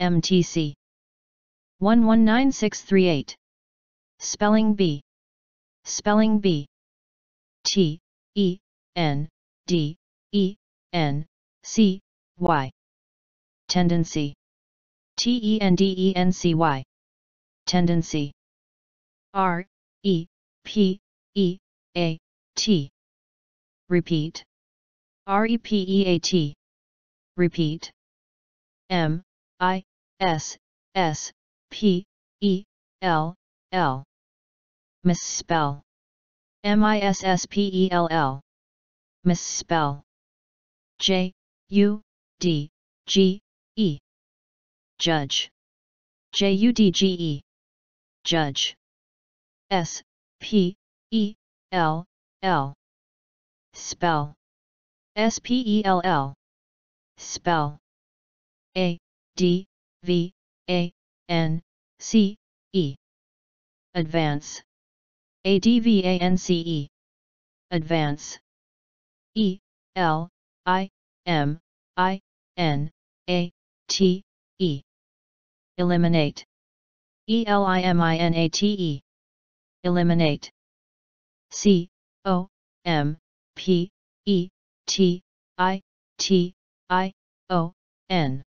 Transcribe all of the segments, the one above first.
MTC 119638 Spelling Bee. Spelling Bee. T. E. N. D. E. N. C. Y. Tendency. T E N D E N C Y. Tendency. R. E. P. E. A. T. Repeat. R E P E A T. Repeat. M I S S P E L L. Misspell M I S S P E L L. Misspell J U D G E. Judge. J U D G E. Judge. S P E L L. Spell. S P E L L. Spell. A D V A N C E. Advance. A D V A N C E. Advance. E L I M I N A T E. Eliminate. E L I M I N A T E. Eliminate. C O M P E T I T I O N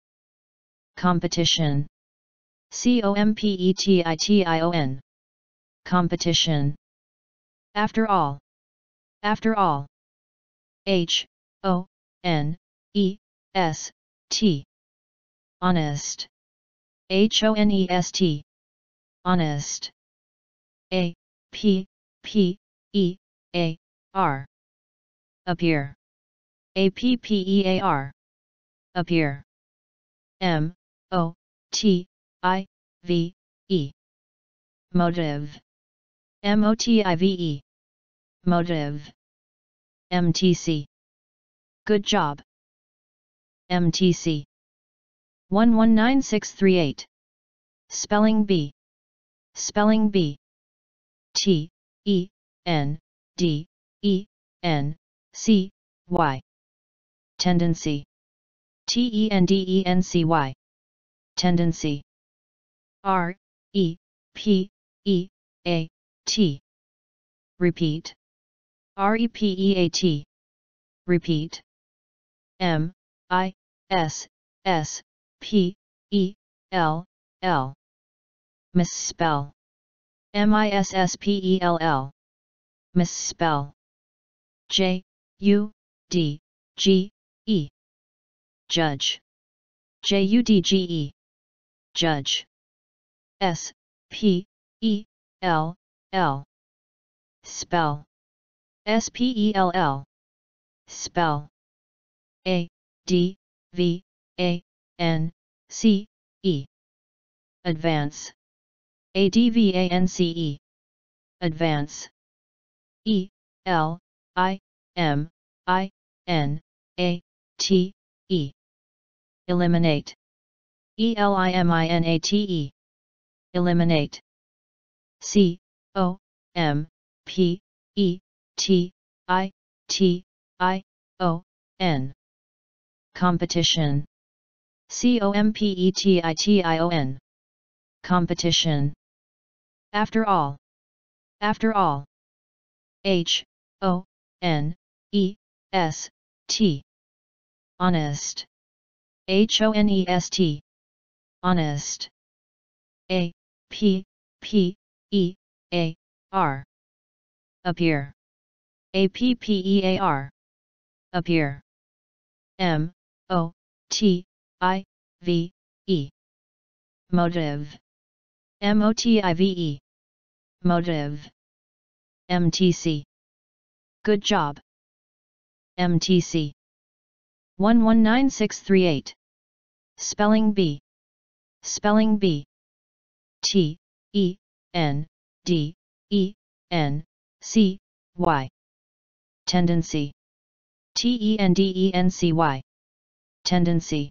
Competition. C-O-M-P-E-T-I-T-I-O-N Competition. After all. After all. H. O. N. E. S. T. Honest. H. O. N. E. S. T. Honest. A. P. P. E. A. R. Appear. A P P E A R. Appear. M O T I V E. Motive. M O T I V E. Motive. MTC Good job. MTC 119638 Spelling Bee. Spelling Bee. T, E, N, D, E, N, C, Y. T E N D E N C Y. T E N D E N C Y Tendency. R E P E A T. Repeat. R E P E A T. Repeat. M I S S P E L L. Misspell. M I S S P E L L. Misspell. J U D G E. Judge. J U D G E Judge. S P E L L. Spell. S P E L L. Spell. A D V A N C E. Advance. A D V A N C E. Advance. E L I M I N A T E. Eliminate E L I M I N A T E. Eliminate. C O M P E T I T I O N. Competition. C O M P E T I T I O N. Competition. After all. After all. H O N E S T. Honest. H O N E S T Honest. A P P E A R. Appear. A P P E A R. Appear. M O T I V E. Motive. M O T I V E. Motive. MTC Good job. MTC 119638 Spelling Bee Spelling Bee. T E N D E N C Y. T E N D E N C Y T E N D E N C Y. Tendency.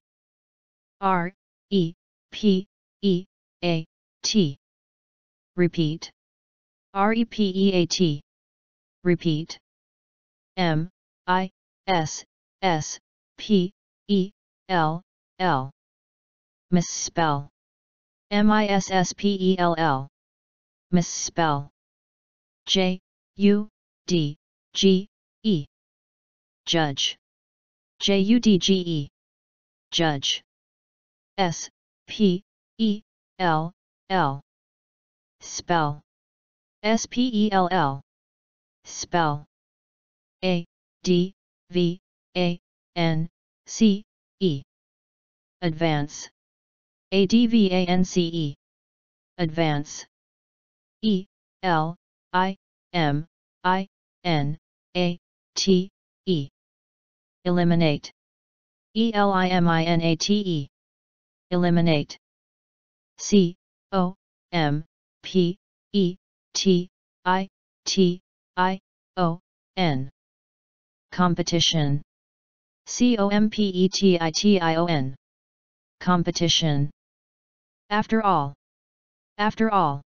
R E P E A T. Repeat. R E P E A T. Repeat. M I S S P E L L misspell. M-I-S-S-P-E-L-L. Misspell. J, U, D, G, E. Judge. J U D G E. Judge. S, P, E, L, L. Spell. S P E L L. Spell. A, D, V, A, N, C, E. Advance. A D V A N C E. Advance. E, L, I, M, I, N, A, T, E. Eliminate. E L I M I N A T E. Eliminate. C, O, M, P, E, T, I, T, I, O, N. Competition. C O M P E T I T I O N. Competition. After all. After all.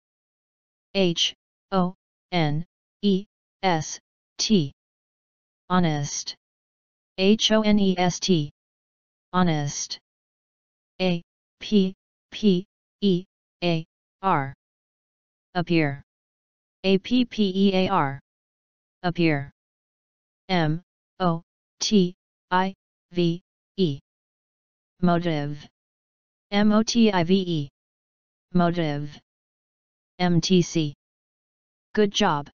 H, O, N, E, S, T. Honest. H O N E S T. Honest. A, P, P, E, A, R. Appear. A P P E A R. Appear. M, O, T, I, V, E. Motive. M O T I V E. Motive. MTC. Good job.